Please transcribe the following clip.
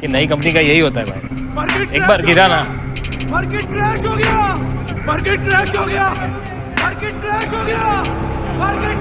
कि नई कंपनी का यही होता है भाई। मार्केट एक बार गिरा ना। मार्केट क्रैश हो गया। मार्केट क्रैश हो गया। मार्केट क्रैश हो गया। मार्केट